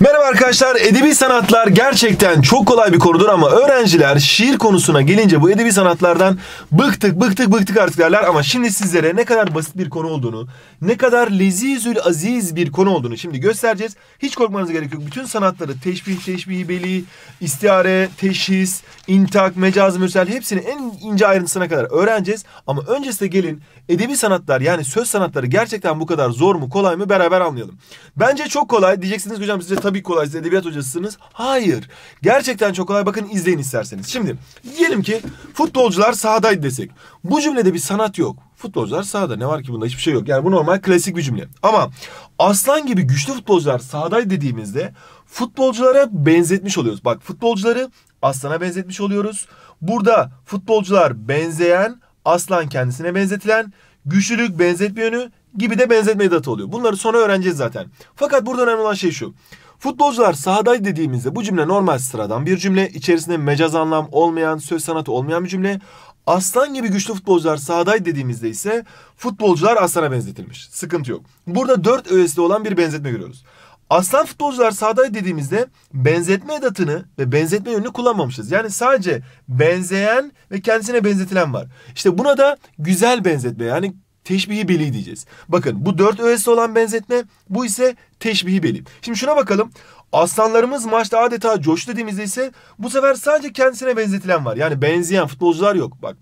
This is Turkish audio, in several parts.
Merhaba arkadaşlar. Edebi sanatlar gerçekten çok kolay bir konudur ama öğrenciler şiir konusuna gelince bu edebi sanatlardan bıktık bıktık bıktık artık derler ama şimdi sizlere ne kadar basit bir konu olduğunu, ne kadar lezizül aziz bir konu olduğunu şimdi göstereceğiz. Hiç korkmanız gerek yok. Bütün sanatları teşbih, teşbih, beli, istiyare, teşhis, intak, mecaz, mürsel hepsini en ince ayrıntısına kadar öğreneceğiz. Ama öncesinde gelin edebi sanatlar yani söz sanatları gerçekten bu kadar zor mu kolay mı beraber anlayalım. Bence çok kolay. Diyeceksiniz hocam size tabii kolay siz edebiyat hocasısınız. Hayır. Gerçekten çok kolay. Bakın izleyin isterseniz. Şimdi diyelim ki futbolcular sahadaydı desek. Bu cümlede bir sanat yok. Futbolcular sahada. Ne var ki bunda? Hiçbir şey yok. Yani bu normal klasik bir cümle. Ama aslan gibi güçlü futbolcular sahadaydı dediğimizde futbolculara benzetmiş oluyoruz. Bak futbolcuları aslana benzetmiş oluyoruz. Burada futbolcular benzeyen, aslan kendisine benzetilen, güçlülük benzetme yönü gibi de benzetme edatı oluyor. Bunları sonra öğreneceğiz zaten. Fakat burada önemli olan şey şu. Futbolcular sahadaydı dediğimizde bu cümle normal sıradan bir cümle. İçerisinde mecaz anlam olmayan, söz sanatı olmayan bir cümle. Aslan gibi güçlü futbolcular sahadaydı dediğimizde ise futbolcular aslana benzetilmiş. Sıkıntı yok. Burada dört öğesli olan bir benzetme görüyoruz. Aslan futbolcular sahadaydı dediğimizde benzetme edatını ve benzetme yönünü kullanmamışız. Yani sadece benzeyen ve kendisine benzetilen var. İşte buna da güzel benzetme yani teşbihi beli diyeceğiz. Bakın bu dört öğesi olan benzetme bu ise teşbihi beli. Şimdi şuna bakalım. Aslanlarımız maçta adeta coştu dediğimizde ise bu sefer sadece kendisine benzetilen var. Yani benzeyen futbolcular yok. Bak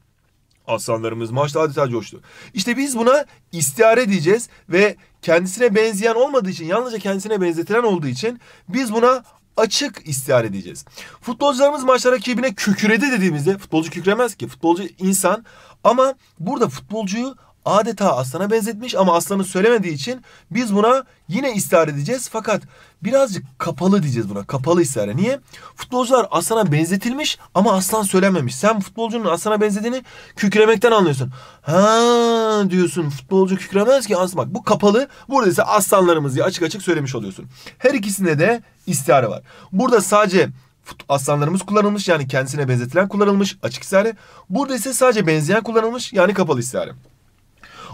Aslanlarımız maçta adeta coştu. İşte biz buna istiyare diyeceğiz ve kendisine benzeyen olmadığı için yalnızca kendisine benzetilen olduğu için biz buna açık istiyare diyeceğiz. Futbolcularımız maç rakibine kükredi dediğimizde futbolcu kükremez ki. Futbolcu insan ama burada futbolcuyu adeta aslana benzetmiş ama aslanı söylemediği için biz buna yine istihare edeceğiz. Fakat birazcık kapalı diyeceğiz buna. Kapalı istihare. Niye? Futbolcular aslana benzetilmiş ama aslan söylememiş. Sen futbolcunun aslana benzediğini kükremekten anlıyorsun. Ha diyorsun futbolcu kükremez ki aslan. Bak bu kapalı. Burada ise aslanlarımız diye açık açık söylemiş oluyorsun. Her ikisinde de istihare var. Burada sadece aslanlarımız kullanılmış yani kendisine benzetilen kullanılmış açık istihare. Burada ise sadece benzeyen kullanılmış yani kapalı istihare.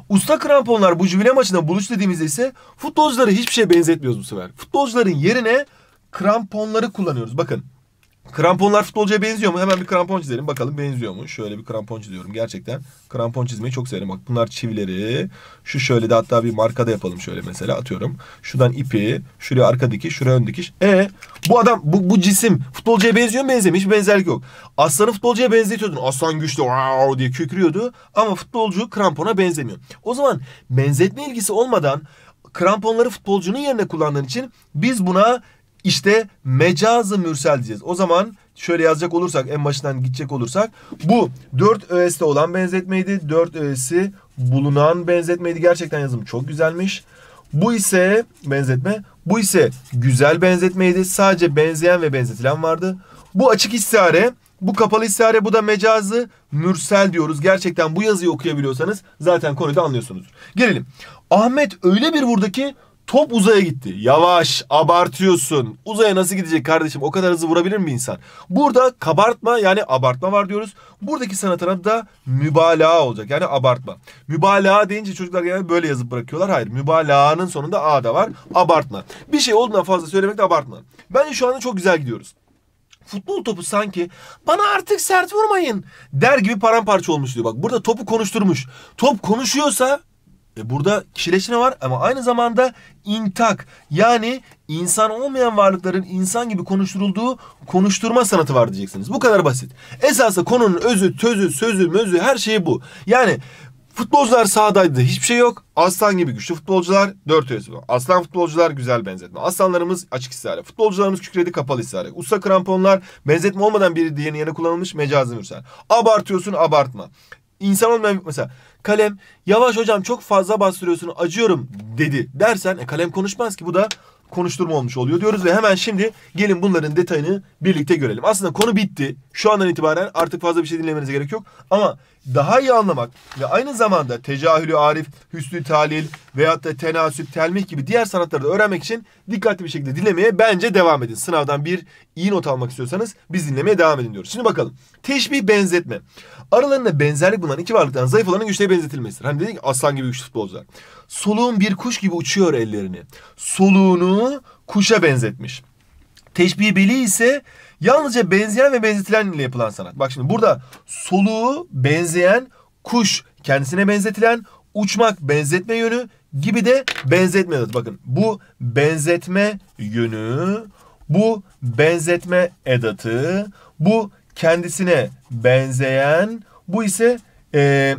Usta kramponlar bu jübile maçında buluş dediğimizde ise futbolcuları hiçbir şeye benzetmiyoruz bu sefer. Futbolcuların yerine kramponları kullanıyoruz. Bakın Kramponlar futbolcuya benziyor mu? Hemen bir krampon çizelim. Bakalım benziyor mu? Şöyle bir krampon çiziyorum. Gerçekten krampon çizmeyi çok severim. Bak bunlar çivileri. Şu şöyle de hatta bir markada yapalım şöyle mesela atıyorum. Şuradan ipi, şuraya arka dikiş, şuraya ön dikiş. E bu adam, bu, bu cisim futbolcuya benziyor mu? Hiçbir benzerlik yok. Aslanı futbolcuya benzetiyordun. Aslan güçlü wow diye kükrüyordu. Ama futbolcu krampona benzemiyor. O zaman benzetme ilgisi olmadan kramponları futbolcunun yerine kullandığın için biz buna işte mecazı mürsel diyeceğiz. O zaman şöyle yazacak olursak en başından gidecek olursak bu 4 öğeste olan benzetmeydi. 4 öğesi bulunan benzetmeydi. Gerçekten yazım çok güzelmiş. Bu ise benzetme. Bu ise güzel benzetmeydi. Sadece benzeyen ve benzetilen vardı. Bu açık istihare. Bu kapalı istihare bu da mecazı mürsel diyoruz. Gerçekten bu yazıyı okuyabiliyorsanız zaten konuyu da anlıyorsunuz. Gelelim. Ahmet öyle bir vurdu ki Top uzaya gitti. Yavaş, abartıyorsun. Uzaya nasıl gidecek kardeşim? O kadar hızlı vurabilir mi insan? Burada kabartma yani abartma var diyoruz. Buradaki sanatın adı da mübalağa olacak. Yani abartma. Mübalağa deyince çocuklar genelde böyle yazıp bırakıyorlar. Hayır. Mübalağanın sonunda A da var. Abartma. Bir şey olduğundan fazla söylemek de abartma. Bence şu anda çok güzel gidiyoruz. Futbol topu sanki bana artık sert vurmayın der gibi paramparça olmuş diyor. Bak burada topu konuşturmuş. Top konuşuyorsa burada kişileşme var ama aynı zamanda intak yani insan olmayan varlıkların insan gibi konuşturulduğu konuşturma sanatı var diyeceksiniz. Bu kadar basit. Esasında konunun özü, tözü, sözü, mözü her şeyi bu. Yani futbolcular sahadaydı hiçbir şey yok. Aslan gibi güçlü futbolcular dört var. Aslan futbolcular güzel benzetme. Aslanlarımız açık istihare. Futbolcularımız kükredi kapalı istihare. Usta kramponlar benzetme olmadan biri diğerinin yerine kullanılmış mecazı mürsel. Abartıyorsun abartma. İnsan olmayan mesela kalem yavaş hocam çok fazla bastırıyorsun acıyorum dedi dersen e, kalem konuşmaz ki bu da konuşturma olmuş oluyor diyoruz ve hemen şimdi gelin bunların detayını birlikte görelim. Aslında konu bitti. Şu andan itibaren artık fazla bir şey dinlemenize gerek yok. Ama daha iyi anlamak ve aynı zamanda tecahülü arif, hüsnü talil veyahut da tenasüp, telmih gibi diğer sanatları da öğrenmek için dikkatli bir şekilde dinlemeye bence devam edin. Sınavdan bir iyi not almak istiyorsanız biz dinlemeye devam edin diyoruz. Şimdi bakalım. Teşbih benzetme. Aralarında benzerlik bulunan iki varlıktan zayıf olanın güçlüye benzetilmesidir. Hani dedik aslan gibi güçlü futbolcular. Soluğun bir kuş gibi uçuyor ellerini. Soluğunu kuşa benzetmiş. Teşbih beli ise yalnızca benzeyen ve benzetilen ile yapılan sanat. Bak şimdi burada soluğu benzeyen, kuş kendisine benzetilen, uçmak benzetme yönü gibi de benzetme edatı. Bakın bu benzetme yönü, bu benzetme edatı, bu kendisine benzeyen, bu ise e,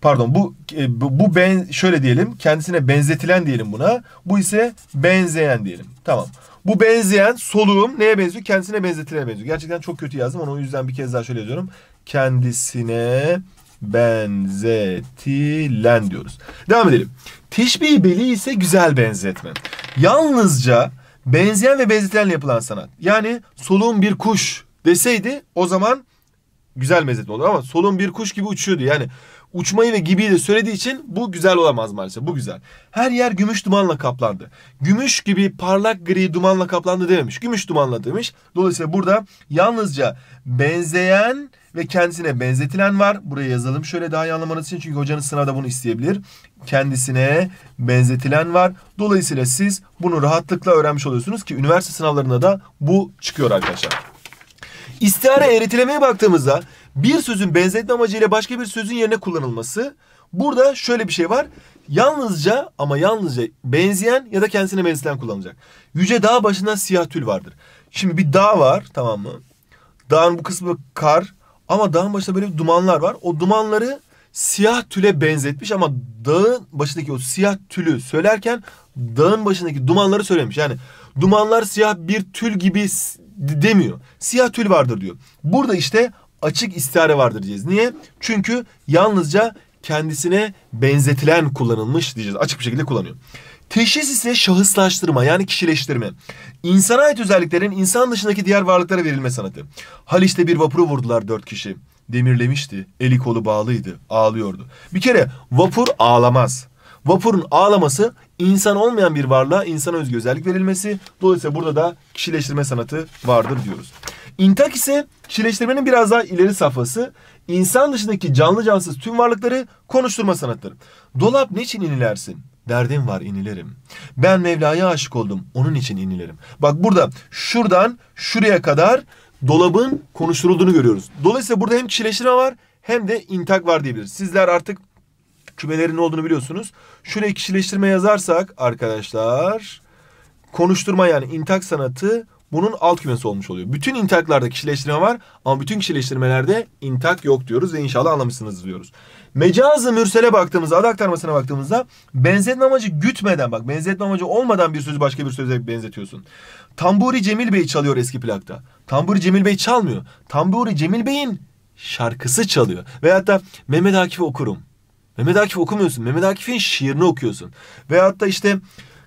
pardon bu e, bu ben şöyle diyelim kendisine benzetilen diyelim buna. Bu ise benzeyen diyelim. Tamam. Bu benzeyen soluğum neye benziyor? Kendisine benzetilene benziyor. Gerçekten çok kötü yazdım onu o yüzden bir kez daha şöyle yazıyorum. Kendisine benzetilen diyoruz. Devam edelim. Teşbih beli ise güzel benzetme. Yalnızca benzeyen ve benzetilenle yapılan sanat. Yani soluğun bir kuş deseydi o zaman güzel benzetme olur ama soluğun bir kuş gibi uçuyordu. Yani uçmayı ve gibi de söylediği için bu güzel olamaz maalesef. Bu güzel. Her yer gümüş dumanla kaplandı. Gümüş gibi parlak gri dumanla kaplandı dememiş. Gümüş dumanla demiş. Dolayısıyla burada yalnızca benzeyen ve kendisine benzetilen var. Buraya yazalım şöyle daha iyi anlamanız için. Çünkü hocanız sınavda bunu isteyebilir. Kendisine benzetilen var. Dolayısıyla siz bunu rahatlıkla öğrenmiş oluyorsunuz ki üniversite sınavlarında da bu çıkıyor arkadaşlar. İstihare eğretilemeye baktığımızda bir sözün benzetme amacıyla başka bir sözün yerine kullanılması. Burada şöyle bir şey var. Yalnızca ama yalnızca benzeyen ya da kendisine benzetilen kullanılacak. Yüce dağ başında siyah tül vardır. Şimdi bir dağ var tamam mı? Dağın bu kısmı kar ama dağın başında böyle dumanlar var. O dumanları siyah tüle benzetmiş ama dağın başındaki o siyah tülü söylerken dağın başındaki dumanları söylemiş. Yani dumanlar siyah bir tül gibi demiyor. Siyah tül vardır diyor. Burada işte açık istihare vardır diyeceğiz. Niye? Çünkü yalnızca kendisine benzetilen kullanılmış diyeceğiz. Açık bir şekilde kullanıyor. Teşhis ise şahıslaştırma yani kişileştirme. İnsana ait özelliklerin insan dışındaki diğer varlıklara verilme sanatı. Haliç'te bir vapuru vurdular dört kişi. Demirlemişti. Eli kolu bağlıydı. Ağlıyordu. Bir kere vapur ağlamaz. Vapurun ağlaması insan olmayan bir varlığa insana özgü özellik verilmesi. Dolayısıyla burada da kişileştirme sanatı vardır diyoruz. İntak ise kişileştirmenin biraz daha ileri safhası. İnsan dışındaki canlı cansız tüm varlıkları konuşturma sanatıdır. Dolap niçin inilersin? Derdim var inilerim. Ben Mevla'ya aşık oldum. Onun için inilerim. Bak burada şuradan şuraya kadar dolabın konuşturulduğunu görüyoruz. Dolayısıyla burada hem kişileştirme var hem de intak var diyebiliriz. Sizler artık kümelerin ne olduğunu biliyorsunuz. Şuraya kişileştirme yazarsak arkadaşlar konuşturma yani intak sanatı bunun alt kümesi olmuş oluyor. Bütün intaklarda kişileştirme var ama bütün kişileştirmelerde intak yok diyoruz ve inşallah anlamışsınız diyoruz. Mecazı mürsele baktığımızda, ad aktarmasına baktığımızda benzetme amacı gütmeden bak benzetme amacı olmadan bir sözü başka bir söze benzetiyorsun. Tamburi Cemil Bey çalıyor eski plakta. Tamburi Cemil Bey çalmıyor. Tamburi Cemil Bey'in şarkısı çalıyor. Veyahut da Mehmet Akif okurum. Mehmet Akif okumuyorsun. Mehmet Akif'in şiirini okuyorsun. Veyahut da işte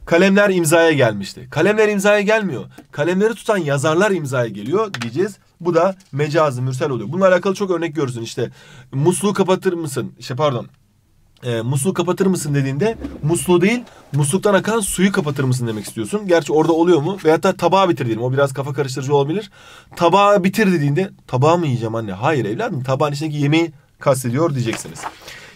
kalemler imzaya gelmişti. Kalemler imzaya gelmiyor. Kalemleri tutan yazarlar imzaya geliyor diyeceğiz. Bu da mecazı mürsel oluyor. Bununla alakalı çok örnek görürsün. İşte musluğu kapatır mısın? İşte pardon. E, musluğu kapatır mısın dediğinde musluğu değil musluktan akan suyu kapatır mısın demek istiyorsun. Gerçi orada oluyor mu? Veyahut da tabağı bitir diyelim. O biraz kafa karıştırıcı olabilir. Tabağı bitir dediğinde tabağı mı yiyeceğim anne? Hayır evladım tabağın içindeki yemeği kastediyor diyeceksiniz.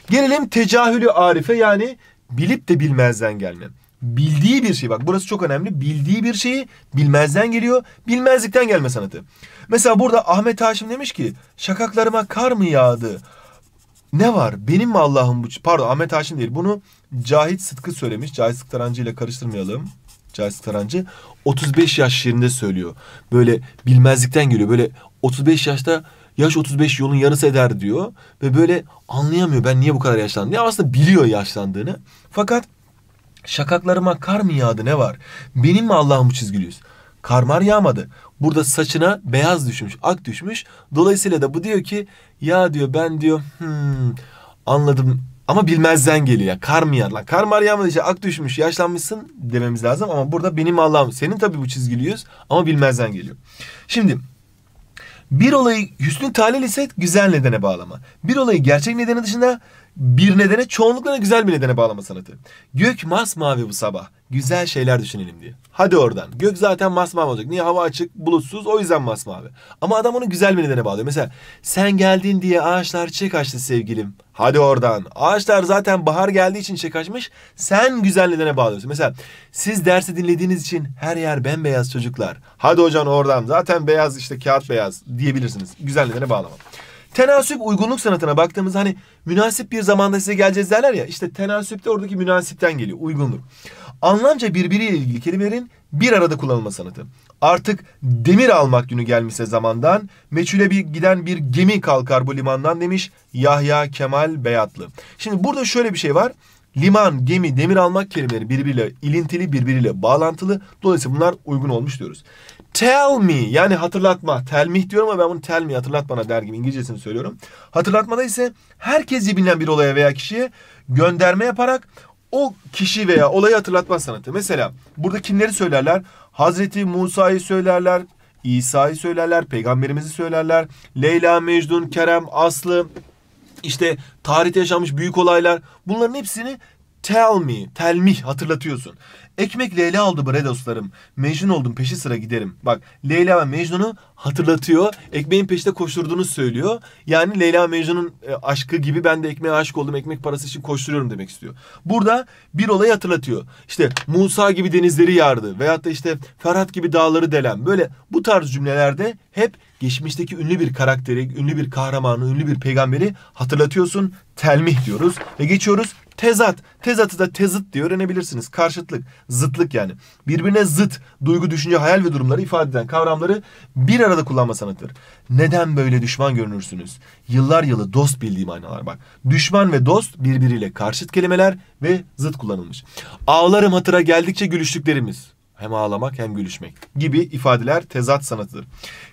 Gelelim tecahülü arife yani bilip de bilmezden gelme. Bildiği bir şey bak burası çok önemli. Bildiği bir şeyi bilmezden geliyor. Bilmezlikten gelme sanatı. Mesela burada Ahmet Haşim demiş ki şakaklarıma kar mı yağdı? Ne var? Benim mi Allah'ım bu? Pardon Ahmet Haşim değil. Bunu Cahit Sıtkı söylemiş. Cahit Sıtkı Tarancı ile karıştırmayalım. Cahit Sıtkı Tarancı 35 yaş şiirinde söylüyor. Böyle bilmezlikten geliyor. Böyle 35 yaşta yaş 35 yolun yarısı eder diyor. Ve böyle anlayamıyor ben niye bu kadar yaşlandım. Ya aslında biliyor yaşlandığını. Fakat şakaklarıma kar mı yağdı ne var? Benim mi Allah'ım bu çizgili yüz? Karmar yağmadı. Burada saçına beyaz düşmüş, ak düşmüş. Dolayısıyla da bu diyor ki ya diyor ben diyor hmm, anladım ama bilmezden geliyor. Kar mı lan? Kar mı yağmadı işte ak düşmüş, yaşlanmışsın dememiz lazım. Ama burada benim Allah'ım. Senin tabii bu çizgili yüz ama bilmezden geliyor. Şimdi bir olayı hüsnü talil ise güzel nedene bağlama. Bir olayı gerçek nedeni dışında bir nedene çoğunlukla güzel bir nedene bağlama sanatı. Gök masmavi bu sabah. Güzel şeyler düşünelim diye. Hadi oradan. Gök zaten masmavi olacak. Niye? Hava açık, bulutsuz. O yüzden masmavi. Ama adam onu güzel bir nedene bağlıyor. Mesela sen geldin diye ağaçlar çiçek açtı sevgilim. Hadi oradan. Ağaçlar zaten bahar geldiği için çiçek açmış. Sen güzel nedene bağlıyorsun. Mesela siz dersi dinlediğiniz için her yer bembeyaz çocuklar. Hadi hocam oradan. Zaten beyaz işte kağıt beyaz diyebilirsiniz. Güzel nedene bağlama. Tenasüp uygunluk sanatına baktığımız hani münasip bir zamanda size geleceğiz derler ya. İşte tenasüp de oradaki münasipten geliyor. Uygunluk. Anlamca birbiriyle ilgili kelimelerin bir arada kullanılma sanatı. Artık demir almak günü gelmişse zamandan, meçhule bir giden bir gemi kalkar bu limandan demiş Yahya Kemal Beyatlı. Şimdi burada şöyle bir şey var. Liman, gemi, demir almak kelimeleri birbiriyle ilintili, birbiriyle bağlantılı. Dolayısıyla bunlar uygun olmuş diyoruz. Tell me yani hatırlatma. Tell me diyorum ama ben bunu tell me hatırlat bana der gibi İngilizcesini söylüyorum. Hatırlatmada ise herkes bilinen bir olaya veya kişiye gönderme yaparak o kişi veya olayı hatırlatma sanatı. Mesela burada kimleri söylerler? Hazreti Musa'yı söylerler, İsa'yı söylerler, peygamberimizi söylerler, Leyla, Mecnun, Kerem, Aslı, işte tarihte yaşanmış büyük olaylar. Bunların hepsini tell me, tell me hatırlatıyorsun. Ekmek Leyla oldu bre dostlarım. Mecnun oldum peşi sıra giderim. Bak Leyla ve Mecnun'u hatırlatıyor. Ekmeğin peşinde koşturduğunu söylüyor. Yani Leyla Mecnun'un e, aşkı gibi ben de ekmeğe aşık oldum. Ekmek parası için koşturuyorum demek istiyor. Burada bir olayı hatırlatıyor. İşte Musa gibi denizleri yardı. Veyahut da işte Ferhat gibi dağları delen. Böyle bu tarz cümlelerde hep geçmişteki ünlü bir karakteri, ünlü bir kahramanı, ünlü bir peygamberi hatırlatıyorsun. Telmih diyoruz ve geçiyoruz Tezat. Tezatı da tezıt diye öğrenebilirsiniz. Karşıtlık, zıtlık yani. Birbirine zıt, duygu, düşünce, hayal ve durumları ifade eden kavramları bir arada kullanma sanatıdır. Neden böyle düşman görünürsünüz? Yıllar yılı dost bildiğim aynalar bak. Düşman ve dost birbiriyle karşıt kelimeler ve zıt kullanılmış. Ağlarım hatıra geldikçe gülüştüklerimiz. Hem ağlamak hem gülüşmek gibi ifadeler tezat sanatıdır.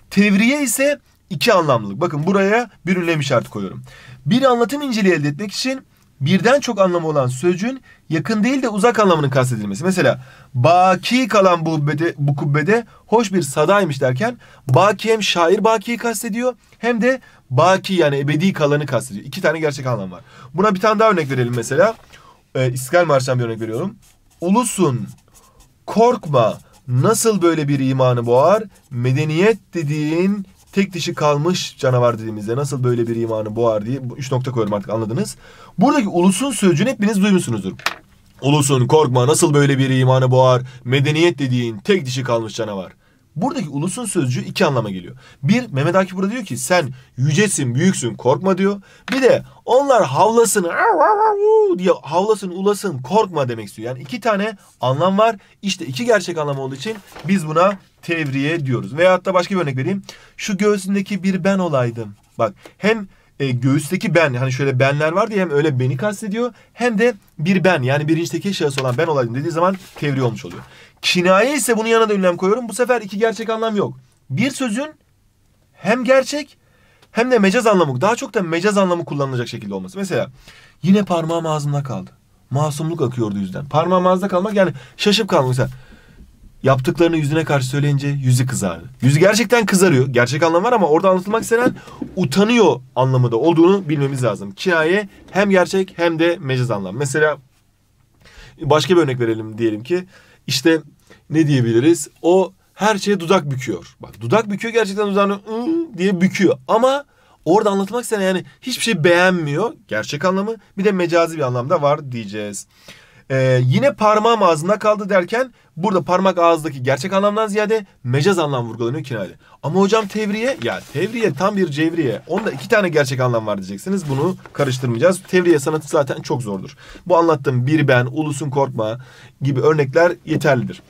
Tevriye ise iki anlamlılık. Bakın buraya bir ünlem işareti koyuyorum. Bir anlatım inceliği elde etmek için birden çok anlamı olan sözcüğün yakın değil de uzak anlamının kastedilmesi. Mesela baki kalan bu kubbede, bu kubbede hoş bir sadaymış derken baki hem şair bakiyi kastediyor hem de baki yani ebedi kalanı kastediyor. İki tane gerçek anlam var. Buna bir tane daha örnek verelim mesela. Ee, İstiklal Marşı'ndan bir örnek veriyorum. Ulusun korkma nasıl böyle bir imanı boğar medeniyet dediğin tek dişi kalmış canavar dediğimizde nasıl böyle bir imanı boğar diye üç nokta koyuyorum artık anladınız. Buradaki ulusun sözcüğünü hepiniz duymuşsunuzdur. Ulusun korkma nasıl böyle bir imanı boğar medeniyet dediğin tek dişi kalmış canavar. Buradaki ulusun sözcüğü iki anlama geliyor. Bir, Mehmet Akif burada diyor ki sen yücesin, büyüksün, korkma diyor. Bir de onlar havlasın, diye havlasın, ulasın, korkma demek istiyor. Yani iki tane anlam var. İşte iki gerçek anlam olduğu için biz buna tevriye diyoruz. Veyahut da başka bir örnek vereyim. Şu göğsündeki bir ben olaydım. Bak hem e, göğüsteki ben hani şöyle benler var diye hem öyle beni kastediyor hem de bir ben yani birinciteki şahıs olan ben olaydım dediği zaman tevri olmuş oluyor. Kinaye ise bunun yanına da ünlem koyuyorum. Bu sefer iki gerçek anlam yok. Bir sözün hem gerçek hem de mecaz anlamı daha çok da mecaz anlamı kullanılacak şekilde olması. Mesela yine parmağım ağzımda kaldı. Masumluk akıyordu yüzden. Parmağım ağzında kalmak yani şaşıp kalmak. Mesela yaptıklarını yüzüne karşı söyleyince yüzü kızardı. Yüzü gerçekten kızarıyor. Gerçek anlam var ama orada anlatılmak istenen utanıyor anlamı da olduğunu bilmemiz lazım. Kinaye hem gerçek hem de mecaz anlam. Mesela başka bir örnek verelim diyelim ki işte ne diyebiliriz? O her şeye dudak büküyor. Bak dudak büküyor gerçekten dudağını diye büküyor ama orada anlatmak istenen yani hiçbir şey beğenmiyor. Gerçek anlamı bir de mecazi bir anlamda var diyeceğiz. Ee, yine parmağım ağzında kaldı derken burada parmak ağızdaki gerçek anlamdan ziyade mecaz anlam vurgulanıyor kinayeli. Ama hocam tevriye ya tevriye tam bir cevriye. Onda iki tane gerçek anlam var diyeceksiniz. Bunu karıştırmayacağız. Tevriye sanatı zaten çok zordur. Bu anlattığım bir ben, ulusun korkma gibi örnekler yeterlidir.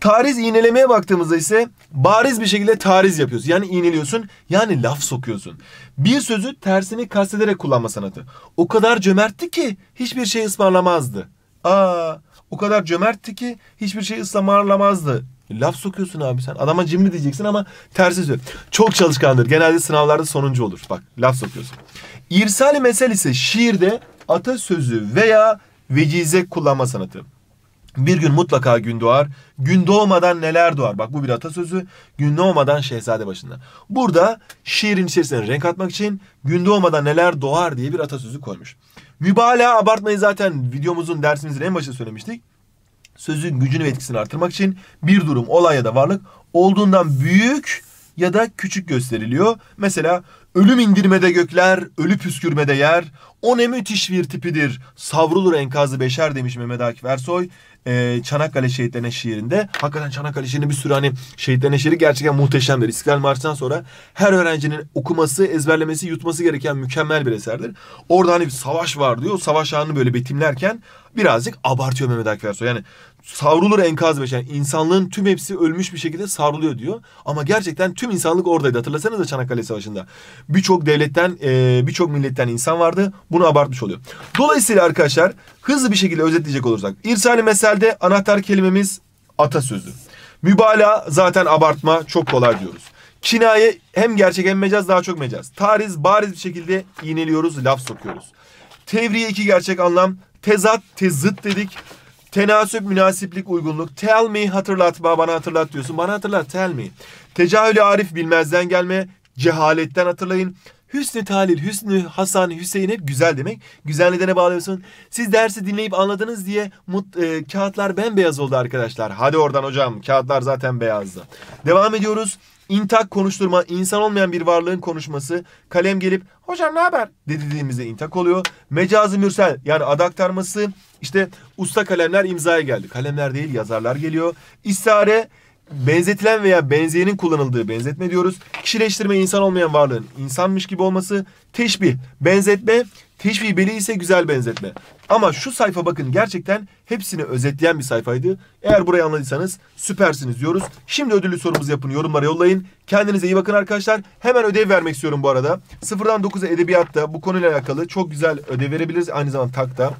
Tariz iğnelemeye baktığımızda ise bariz bir şekilde tariz yapıyorsun. Yani iğneliyorsun yani laf sokuyorsun. Bir sözü tersini kastederek kullanma sanatı. O kadar cömertti ki hiçbir şey ısmarlamazdı. Aa o kadar cömertti ki hiçbir şey ısmarlamazdı. Laf sokuyorsun abi sen. Adama cimri diyeceksin ama tersi söylüyor. Çok çalışkandır. Genelde sınavlarda sonuncu olur. Bak laf sokuyorsun. İrsali mesel ise şiirde atasözü veya vecize kullanma sanatı. Bir gün mutlaka gün doğar. Gün doğmadan neler doğar? Bak bu bir atasözü. Gün doğmadan şehzade başında. Burada şiirin içerisine renk atmak için gün doğmadan neler doğar diye bir atasözü koymuş. Mübalağa abartmayı zaten videomuzun dersimizin en başında söylemiştik. Sözün gücünü ve etkisini artırmak için bir durum, olay ya da varlık olduğundan büyük ya da küçük gösteriliyor. Mesela ölüm indirmede gökler, ölü püskürmede yer. O ne müthiş bir tipidir. Savrulur enkazı beşer demiş Mehmet Akif Ersoy. Ee, Çanakkale şehitlerine şiirinde. Hakikaten Çanakkale şiirinde bir sürü hani şehitlerine şiiri gerçekten muhteşemdir. İstiklal Marşı'ndan sonra her öğrencinin okuması, ezberlemesi, yutması gereken mükemmel bir eserdir. Orada hani bir savaş var diyor. Savaş anını böyle betimlerken birazcık abartıyor Mehmet Akif Ersoy. Yani savrulur enkaz beşer. Yani insanlığın tüm hepsi ölmüş bir şekilde savruluyor diyor. Ama gerçekten tüm insanlık oradaydı. Hatırlasanıza Çanakkale Savaşı'nda. Birçok devletten, e, birçok milletten insan vardı. Bunu abartmış oluyor. Dolayısıyla arkadaşlar hızlı bir şekilde özetleyecek olursak. İrsali meselde anahtar kelimemiz atasözü. Mübalağa zaten abartma çok kolay diyoruz. Kinaye hem gerçek hem mecaz daha çok mecaz. Tariz bariz bir şekilde iğneliyoruz, laf sokuyoruz. Tevriye iki gerçek anlam. Tezat, tezıt dedik. Tenasüp, münasiplik, uygunluk. Tell me, hatırlatma, bana hatırlat diyorsun. Bana hatırlat, tell me. Tecahülü arif, bilmezden gelme. Cehaletten hatırlayın. Hüsnü talil, Hüsnü, Hasan, Hüseyin hep güzel demek. Güzel nedene bağlıyorsun. Siz dersi dinleyip anladınız diye mut, e, kağıtlar bembeyaz oldu arkadaşlar. Hadi oradan hocam. Kağıtlar zaten beyazdı. Devam ediyoruz. İntak konuşturma, insan olmayan bir varlığın konuşması. Kalem gelip hocam ne haber dediğimizde intak oluyor. Mecazi mürsel yani ad aktarması. İşte usta kalemler imzaya geldi. Kalemler değil yazarlar geliyor. İstare benzetilen veya benzeyenin kullanıldığı benzetme diyoruz. Kişileştirme insan olmayan varlığın insanmış gibi olması. Teşbih, benzetme, teşbih beli ise güzel benzetme. Ama şu sayfa bakın gerçekten hepsini özetleyen bir sayfaydı. Eğer burayı anladıysanız süpersiniz diyoruz. Şimdi ödüllü sorumuzu yapın, yorumlara yollayın. Kendinize iyi bakın arkadaşlar. Hemen ödev vermek istiyorum bu arada. Sıfırdan 9'a edebiyatta bu konuyla alakalı çok güzel ödev verebiliriz. Aynı zamanda takta.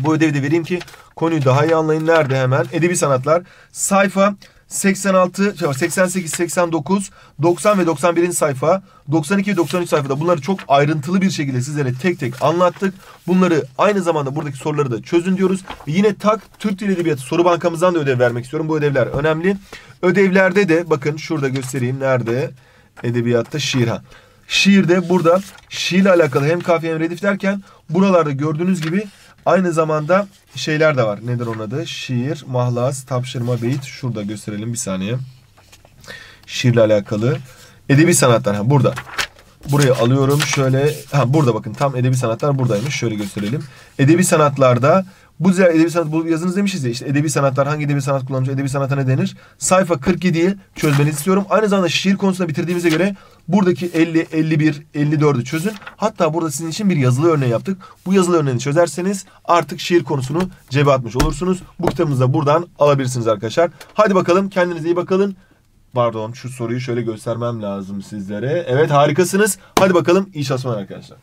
Bu ödevi de vereyim ki konuyu daha iyi anlayın. Nerede hemen? Edebi sanatlar. Sayfa 86, 88, 89, 90 ve 91. sayfa, 92 ve 93 sayfada bunları çok ayrıntılı bir şekilde sizlere tek tek anlattık. Bunları aynı zamanda buradaki soruları da çözün diyoruz. Ve yine tak Türk Dil Edebiyatı soru bankamızdan da ödev vermek istiyorum. Bu ödevler önemli. Ödevlerde de bakın şurada göstereyim. Nerede? Edebiyatta şiir. Ha. Şiirde burada şiirle alakalı hem kafiye hem redif derken buralarda gördüğünüz gibi Aynı zamanda şeyler de var. Nedir onun adı? Şiir, mahlas, tapşırma, beyit. Şurada gösterelim bir saniye. Şiirle alakalı. Edebi sanatlar. Ha, burada. Burayı alıyorum şöyle. Ha burada bakın tam edebi sanatlar buradaymış. Şöyle gösterelim. Edebi sanatlarda bu edebi sanat bu yazınız demişiz ya işte edebi sanatlar hangi edebi sanat kullanılmış edebi sanata ne denir? Sayfa 47'yi çözmenizi istiyorum. Aynı zamanda şiir konusunda bitirdiğimize göre buradaki 50, 51, 54'ü çözün. Hatta burada sizin için bir yazılı örneği yaptık. Bu yazılı örneğini çözerseniz artık şiir konusunu cebe atmış olursunuz. Bu kitabımızı da buradan alabilirsiniz arkadaşlar. Hadi bakalım kendinize iyi bakın. Pardon şu soruyu şöyle göstermem lazım sizlere. Evet harikasınız. Hadi bakalım iyi çalışmalar arkadaşlar.